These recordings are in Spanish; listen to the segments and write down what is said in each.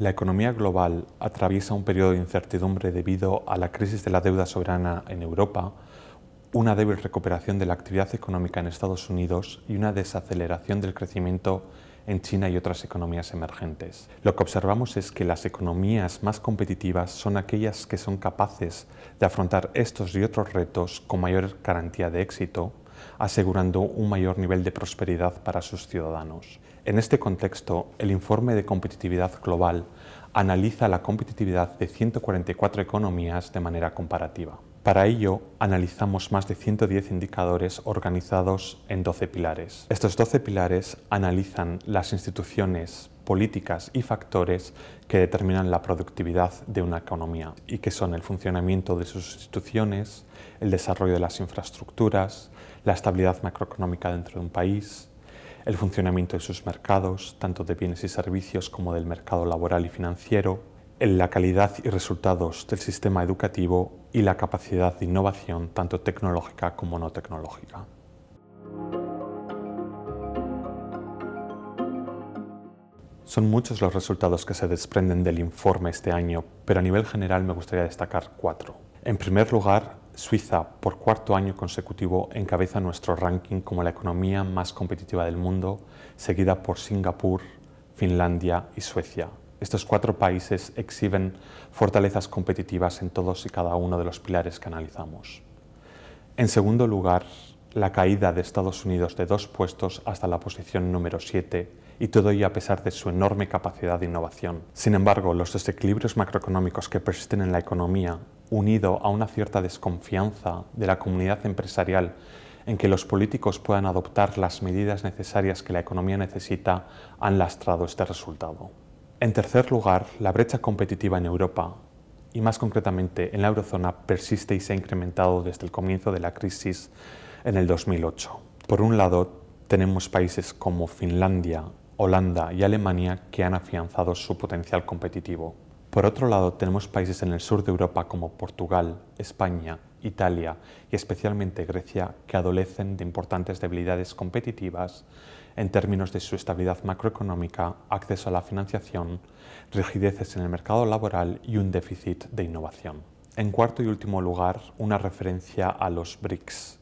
La economía global atraviesa un periodo de incertidumbre debido a la crisis de la deuda soberana en Europa, una débil recuperación de la actividad económica en Estados Unidos y una desaceleración del crecimiento en China y otras economías emergentes. Lo que observamos es que las economías más competitivas son aquellas que son capaces de afrontar estos y otros retos con mayor garantía de éxito, asegurando un mayor nivel de prosperidad para sus ciudadanos. En este contexto, el informe de competitividad global analiza la competitividad de 144 economías de manera comparativa. Para ello, analizamos más de 110 indicadores organizados en 12 pilares. Estos 12 pilares analizan las instituciones, políticas y factores que determinan la productividad de una economía y que son el funcionamiento de sus instituciones, el desarrollo de las infraestructuras, la estabilidad macroeconómica dentro de un país, el funcionamiento de sus mercados, tanto de bienes y servicios como del mercado laboral y financiero, la calidad y resultados del sistema educativo y la capacidad de innovación tanto tecnológica como no tecnológica. Son muchos los resultados que se desprenden del informe este año, pero a nivel general me gustaría destacar cuatro. En primer lugar, Suiza, por cuarto año consecutivo, encabeza nuestro ranking como la economía más competitiva del mundo, seguida por Singapur, Finlandia y Suecia, estos cuatro países exhiben fortalezas competitivas en todos y cada uno de los pilares que analizamos. En segundo lugar, la caída de Estados Unidos de dos puestos hasta la posición número 7 y todo ello a pesar de su enorme capacidad de innovación. Sin embargo, los desequilibrios macroeconómicos que persisten en la economía, unido a una cierta desconfianza de la comunidad empresarial en que los políticos puedan adoptar las medidas necesarias que la economía necesita, han lastrado este resultado. En tercer lugar, la brecha competitiva en Europa y más concretamente en la eurozona persiste y se ha incrementado desde el comienzo de la crisis en el 2008. Por un lado, tenemos países como Finlandia, Holanda y Alemania que han afianzado su potencial competitivo. Por otro lado, tenemos países en el sur de Europa como Portugal, España, Italia y especialmente Grecia que adolecen de importantes debilidades competitivas en términos de su estabilidad macroeconómica, acceso a la financiación, rigideces en el mercado laboral y un déficit de innovación. En cuarto y último lugar, una referencia a los BRICS.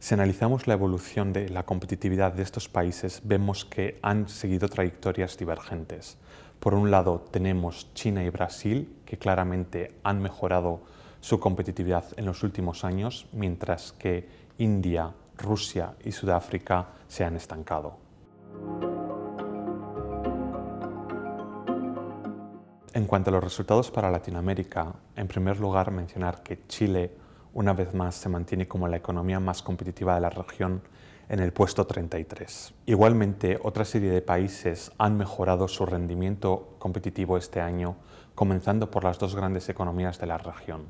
Si analizamos la evolución de la competitividad de estos países, vemos que han seguido trayectorias divergentes. Por un lado, tenemos China y Brasil, que claramente han mejorado su competitividad en los últimos años, mientras que India, Rusia y Sudáfrica se han estancado. En cuanto a los resultados para Latinoamérica, en primer lugar mencionar que Chile una vez más se mantiene como la economía más competitiva de la región en el puesto 33. Igualmente, otra serie de países han mejorado su rendimiento competitivo este año, comenzando por las dos grandes economías de la región.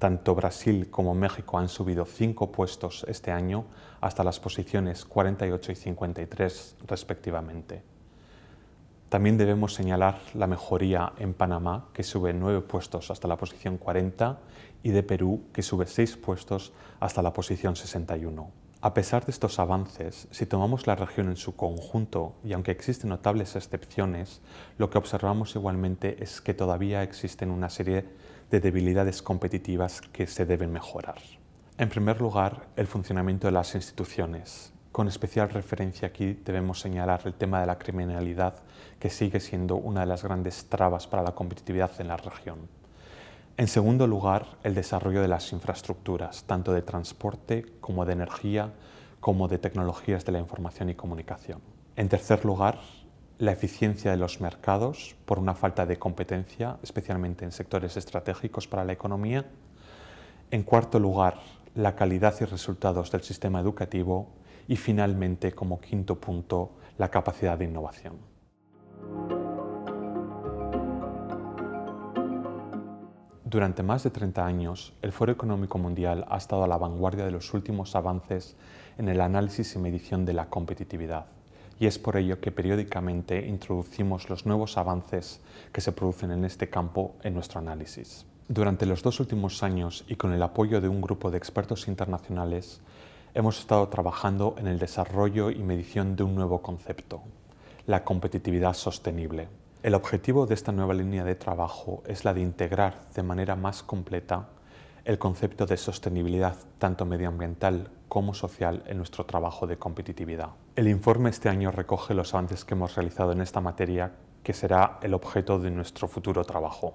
Tanto Brasil como México han subido cinco puestos este año hasta las posiciones 48 y 53 respectivamente. También debemos señalar la mejoría en Panamá, que sube nueve puestos hasta la posición 40, y de Perú, que sube seis puestos hasta la posición 61. A pesar de estos avances, si tomamos la región en su conjunto, y aunque existen notables excepciones, lo que observamos igualmente es que todavía existen una serie de debilidades competitivas que se deben mejorar. En primer lugar, el funcionamiento de las instituciones. Con especial referencia aquí debemos señalar el tema de la criminalidad, que sigue siendo una de las grandes trabas para la competitividad en la región. En segundo lugar, el desarrollo de las infraestructuras, tanto de transporte como de energía, como de tecnologías de la información y comunicación. En tercer lugar, la eficiencia de los mercados por una falta de competencia, especialmente en sectores estratégicos para la economía. En cuarto lugar, la calidad y resultados del sistema educativo. Y finalmente, como quinto punto, la capacidad de innovación. Durante más de 30 años, el Foro Económico Mundial ha estado a la vanguardia de los últimos avances en el análisis y medición de la competitividad y es por ello que periódicamente introducimos los nuevos avances que se producen en este campo en nuestro análisis. Durante los dos últimos años y con el apoyo de un grupo de expertos internacionales, hemos estado trabajando en el desarrollo y medición de un nuevo concepto, la competitividad sostenible, El objetivo de esta nueva línea de trabajo es la de integrar de manera más completa el concepto de sostenibilidad tanto medioambiental como social en nuestro trabajo de competitividad. El informe este año recoge los avances que hemos realizado en esta materia que será el objeto de nuestro futuro trabajo.